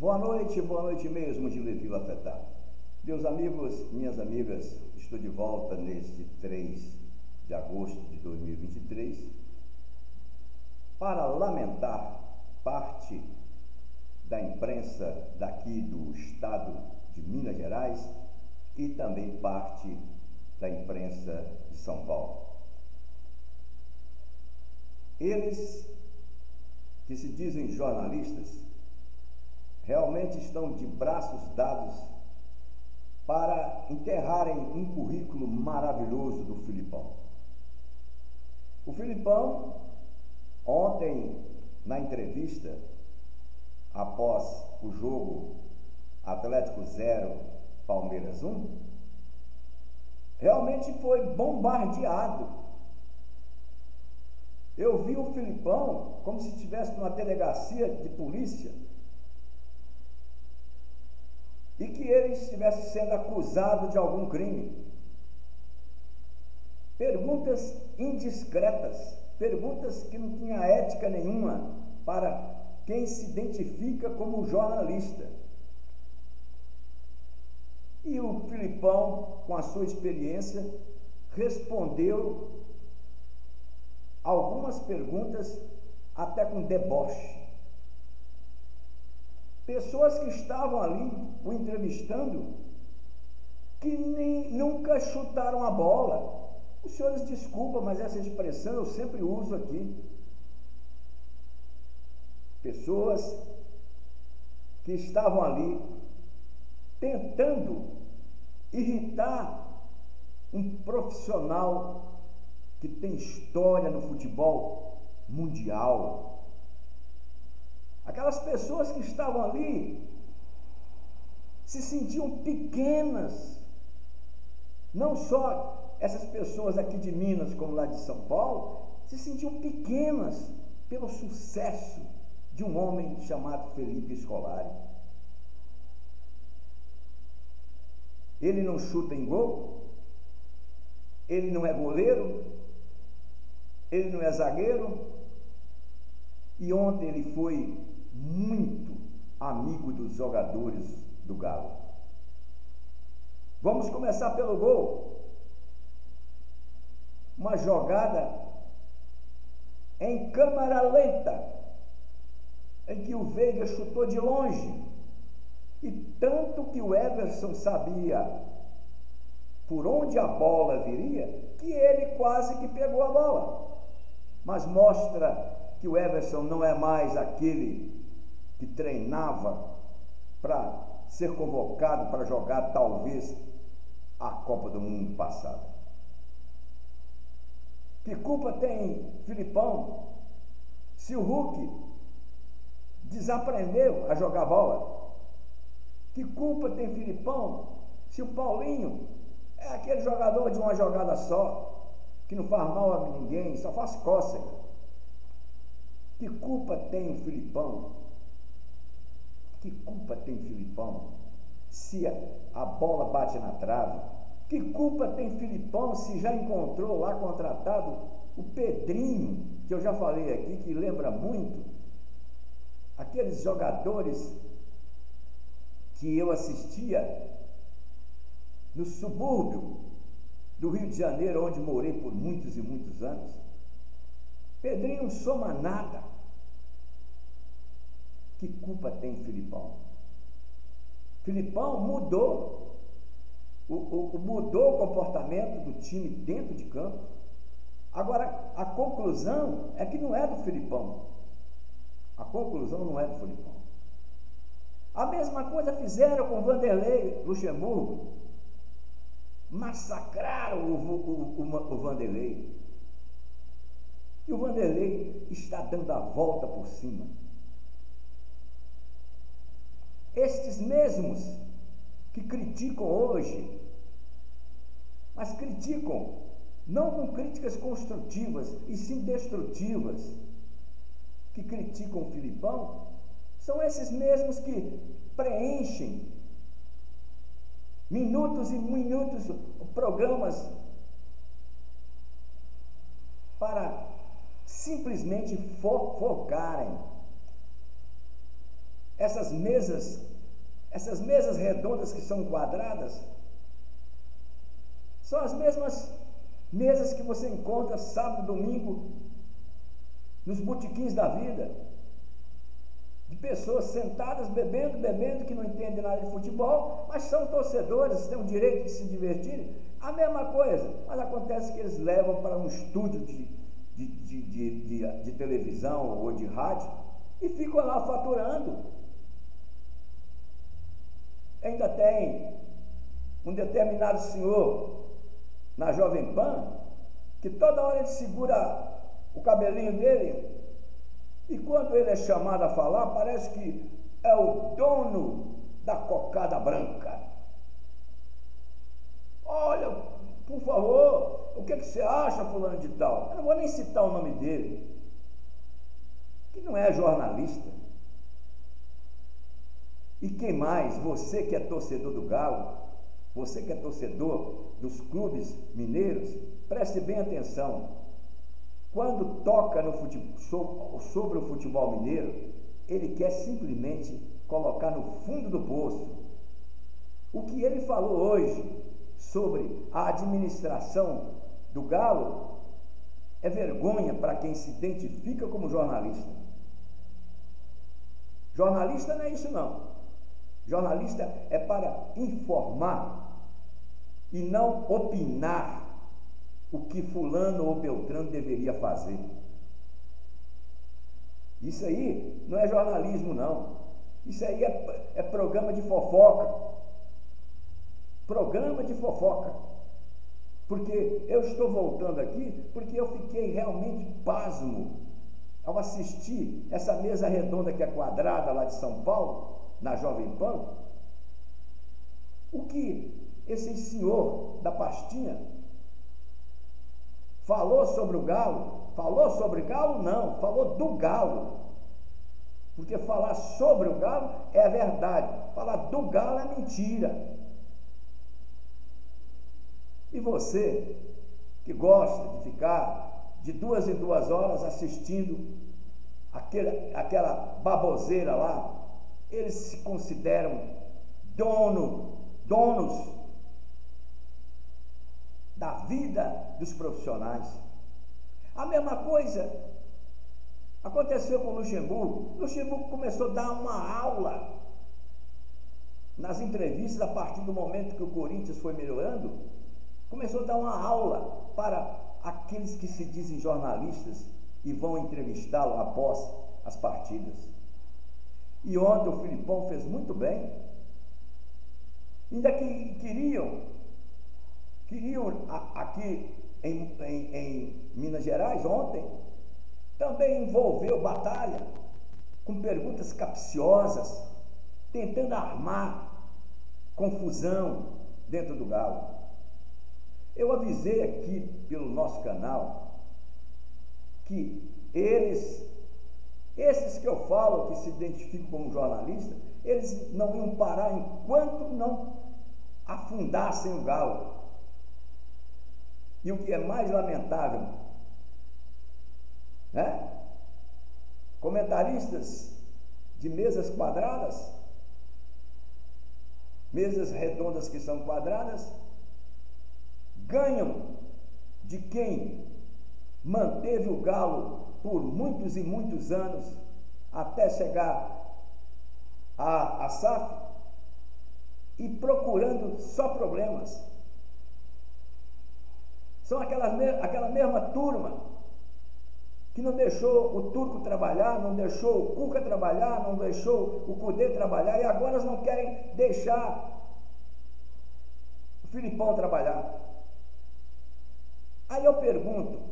Boa noite, boa noite mesmo de Levi Afetado. Meus amigos, minhas amigas, estou de volta neste 3 de agosto de 2023 para lamentar parte da imprensa daqui do estado de Minas Gerais e também parte da imprensa de São Paulo. Eles que se dizem jornalistas realmente estão de braços dados para enterrarem um currículo maravilhoso do Filipão. O Filipão, ontem, na entrevista, após o jogo Atlético 0, Palmeiras 1, realmente foi bombardeado. Eu vi o Filipão como se estivesse numa delegacia de polícia e que ele estivesse sendo acusado de algum crime. Perguntas indiscretas, perguntas que não tinha ética nenhuma para quem se identifica como jornalista. E o Filipão, com a sua experiência, respondeu algumas perguntas até com deboche. Pessoas que estavam ali o entrevistando, que nem, nunca chutaram a bola. Os senhores desculpa, mas essa expressão eu sempre uso aqui. Pessoas que estavam ali tentando irritar um profissional que tem história no futebol mundial, Aquelas pessoas que estavam ali se sentiam pequenas. Não só essas pessoas aqui de Minas, como lá de São Paulo, se sentiam pequenas pelo sucesso de um homem chamado Felipe Scolari. Ele não chuta em gol, ele não é goleiro, ele não é zagueiro, e ontem ele foi muito amigo dos jogadores do Galo. Vamos começar pelo gol. Uma jogada em câmara lenta, em que o Veiga chutou de longe. E tanto que o Everson sabia por onde a bola viria, que ele quase que pegou a bola. Mas mostra que o Everson não é mais aquele que treinava para ser convocado para jogar talvez a Copa do Mundo passada. Que culpa tem Filipão se o Hulk desaprendeu a jogar bola? Que culpa tem Filipão se o Paulinho é aquele jogador de uma jogada só, que não faz mal a ninguém, só faz cócega? Que culpa tem o Filipão que culpa tem Filipão se a bola bate na trave? Que culpa tem Filipão se já encontrou lá contratado o Pedrinho, que eu já falei aqui, que lembra muito aqueles jogadores que eu assistia no subúrbio do Rio de Janeiro, onde morei por muitos e muitos anos. Pedrinho soma nada. Que culpa tem Filipão? Filipão mudou, o, o, mudou o comportamento do time dentro de campo. Agora, a conclusão é que não é do Filipão. A conclusão não é do Filipão. A mesma coisa fizeram com Vanderlei Luxemburgo. Massacraram o, o, o, o Vanderlei. E o Vanderlei está dando a volta por cima. Estes mesmos que criticam hoje, mas criticam não com críticas construtivas e sim destrutivas, que criticam Filipão, são esses mesmos que preenchem minutos e minutos programas para simplesmente fo focarem essas mesas, essas mesas redondas que são quadradas, são as mesmas mesas que você encontra sábado, domingo, nos botiquins da vida, de pessoas sentadas bebendo, bebendo, que não entendem nada de futebol, mas são torcedores, têm o direito de se divertir. A mesma coisa, mas acontece que eles levam para um estúdio de, de, de, de, de televisão ou de rádio e ficam lá faturando. Ainda tem um determinado senhor na Jovem Pan que toda hora ele segura o cabelinho dele e quando ele é chamado a falar, parece que é o dono da cocada branca. Olha, por favor, o que, que você acha, fulano de tal? Eu não vou nem citar o nome dele, que não é jornalista. E quem mais? Você que é torcedor do Galo, você que é torcedor dos clubes mineiros, preste bem atenção. Quando toca no futebol, sobre o futebol mineiro, ele quer simplesmente colocar no fundo do poço. O que ele falou hoje sobre a administração do Galo é vergonha para quem se identifica como jornalista. Jornalista não é isso não. Jornalista é para informar e não opinar o que fulano ou Beltrano deveria fazer. Isso aí não é jornalismo, não. Isso aí é, é programa de fofoca. Programa de fofoca. Porque eu estou voltando aqui porque eu fiquei realmente pasmo ao assistir essa mesa redonda que é quadrada lá de São Paulo, na Jovem Pan. O que esse senhor da pastinha Falou sobre o galo? Falou sobre galo? Não, falou do galo. Porque falar sobre o galo é verdade, falar do galo é mentira. E você, que gosta de ficar de duas em duas horas assistindo aquele, aquela baboseira lá, eles se consideram dono, donos da vida dos profissionais. A mesma coisa aconteceu com o Luxemburgo. Luxemburgo começou a dar uma aula nas entrevistas a partir do momento que o Corinthians foi melhorando. Começou a dar uma aula para aqueles que se dizem jornalistas e vão entrevistá-lo após as partidas. E ontem o Filipão fez muito bem. Ainda que queriam queriam aqui em, em, em Minas Gerais ontem, também envolveu batalha com perguntas capciosas, tentando armar confusão dentro do galo. Eu avisei aqui pelo nosso canal que eles, esses que eu falo que se identificam como jornalistas, eles não iam parar enquanto não afundassem o galo. E o que é mais lamentável, né? Comentaristas de mesas quadradas, mesas redondas que são quadradas, ganham de quem manteve o galo por muitos e muitos anos até chegar a, SAF e procurando só problemas. São aquelas, aquela mesma turma que não deixou o Turco trabalhar, não deixou o Cuca trabalhar, não deixou o Cudê trabalhar e agora elas não querem deixar o Filipão trabalhar. Aí eu pergunto,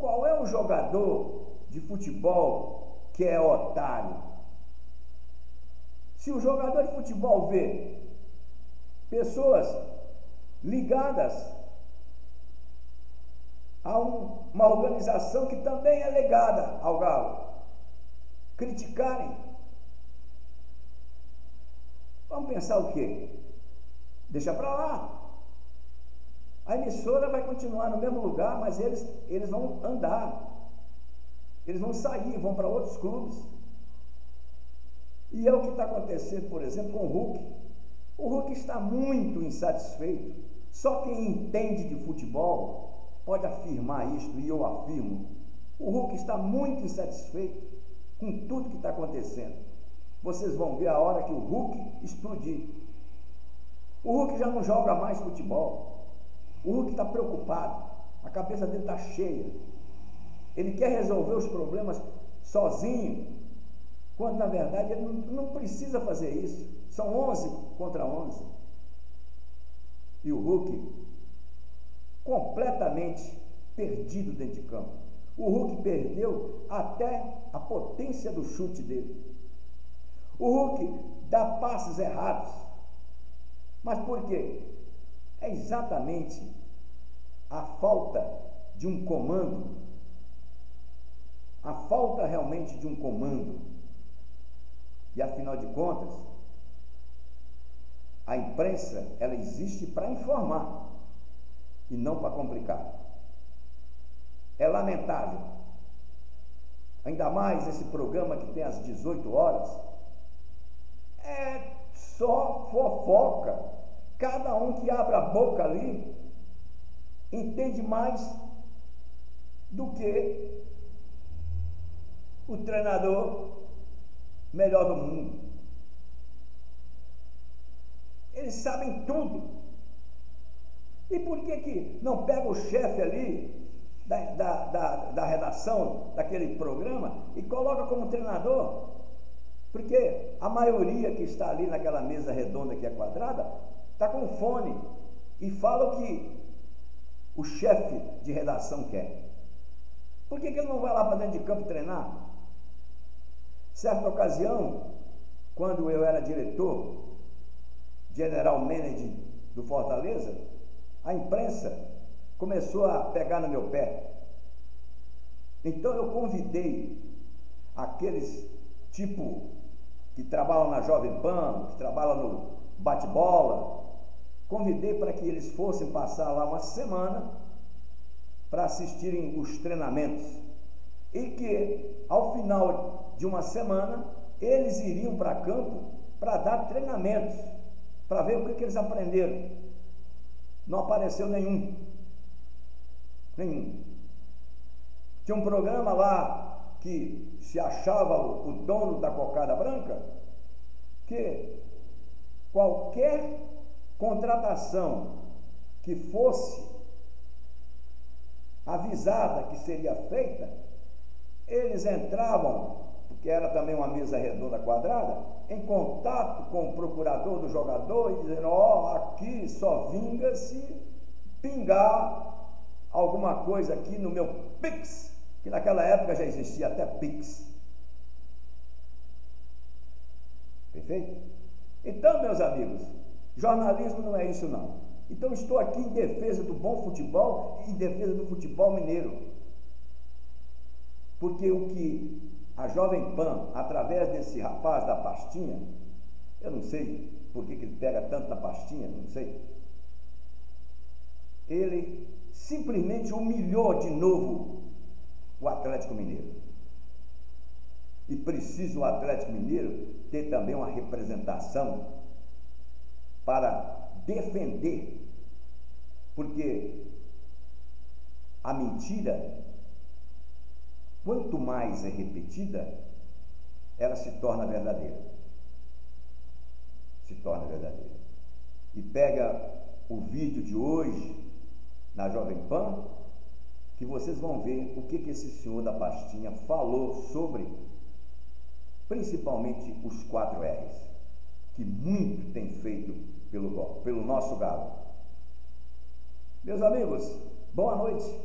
qual é o jogador de futebol que é otário? Se o jogador de futebol vê pessoas ligadas a um, uma organização que também é legada ao Galo. Criticarem. Vamos pensar o quê? Deixa para lá. A emissora vai continuar no mesmo lugar, mas eles, eles vão andar. Eles vão sair, vão para outros clubes. E é o que está acontecendo, por exemplo, com o Hulk. O Hulk está muito insatisfeito. Só quem entende de futebol pode afirmar isto, e eu afirmo. O Hulk está muito insatisfeito com tudo que está acontecendo. Vocês vão ver a hora que o Hulk explodir. O Hulk já não joga mais futebol. O Hulk está preocupado. A cabeça dele está cheia. Ele quer resolver os problemas sozinho, quando na verdade ele não, não precisa fazer isso. São 11 contra 11. E o Hulk, completamente perdido dentro de campo. O Hulk perdeu até a potência do chute dele. O Hulk dá passes errados. Mas por quê? É exatamente a falta de um comando, a falta realmente de um comando. E afinal de contas, a imprensa, ela existe para informar e não para complicar. É lamentável. Ainda mais esse programa que tem às 18 horas. É só fofoca. Cada um que abre a boca ali entende mais do que o treinador melhor do mundo. Eles sabem tudo. E por que, que não pega o chefe ali da, da, da, da redação daquele programa e coloca como treinador? Porque a maioria que está ali naquela mesa redonda que é quadrada está com fone e fala o que o chefe de redação quer. Por que, que ele não vai lá para dentro de campo treinar? Certa ocasião, quando eu era diretor, general manager do Fortaleza, a imprensa começou a pegar no meu pé. Então eu convidei aqueles tipo que trabalham na Jovem Pan, que trabalham no bate-bola, convidei para que eles fossem passar lá uma semana para assistirem os treinamentos. E que ao final de uma semana eles iriam para campo para dar treinamentos, para ver o que, que eles aprenderam. Não apareceu nenhum. Nenhum. Tinha um programa lá que se achava o dono da cocada branca, que qualquer contratação que fosse avisada que seria feita, eles entravam, porque era também uma mesa redonda quadrada, em contato com o procurador do jogador e dizendo: Ó, oh, aqui só vinga se pingar alguma coisa aqui no meu Pix, que naquela época já existia até Pix. Perfeito? Então, meus amigos, jornalismo não é isso não. Então estou aqui em defesa do bom futebol e em defesa do futebol mineiro. Porque o que a Jovem Pan, através desse rapaz da pastinha, eu não sei por que, que ele pega tanto na pastinha, não sei. Ele simplesmente humilhou de novo o Atlético Mineiro. E precisa o Atlético Mineiro ter também uma representação para defender, porque a mentira, quanto mais é repetida, ela se torna verdadeira. Se torna verdadeira. E pega o vídeo de hoje na Jovem Pan, que vocês vão ver o que, que esse senhor da pastinha falou sobre, principalmente os quatro R's, que muito tem feito pelo, pelo nosso galo. Meus amigos, boa noite.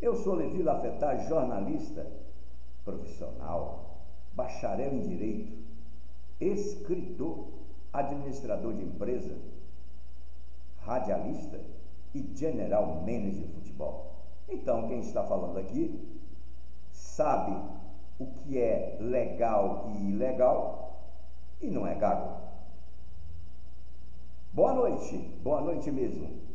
Eu sou Levi Lafetar, jornalista profissional, bacharel em Direito, escritor, administrador de empresa, radialista e general manager de futebol. Então, quem está falando aqui sabe o que é legal e ilegal e não é gago. Boa noite, boa noite mesmo.